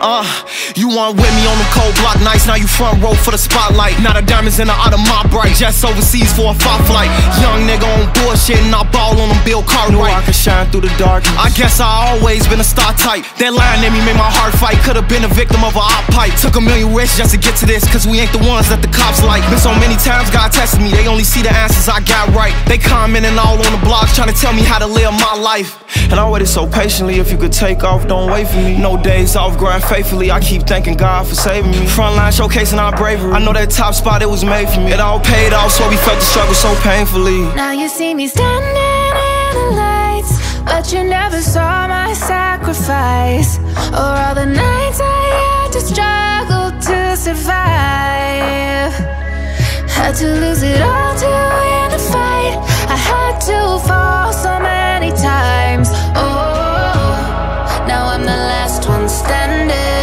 Uh, you want with me on the cold block nights, now you front row for the spotlight. Now the diamonds in the out of my bright, just overseas for a five flight. Young nigga on bullshit and I ball on Bill Cartwright. Know I can shine through the dark. I guess I always been a star type. That line in me made my heart fight. Could've been a victim of a op pipe. Took a million risks just to get to this, cause we ain't the ones that the cops like. Been so many times God tested me, they only see the answers I got right. They commenting all on the blogs, trying to tell me how to live my life. And I waited so patiently, if you could take off, don't wait for me. No days off, grind faithfully. I keep thanking God for saving me. Frontline showcasing our bravery. I know that top spot, it was made for me. It all paid off, so we felt the struggle so painfully. Now you see me standing the lights, but you never saw my sacrifice. Or all the nights I had to struggle to survive. Had to lose it all to win the fight. I had to fall so many times. Oh, now I'm the last one standing.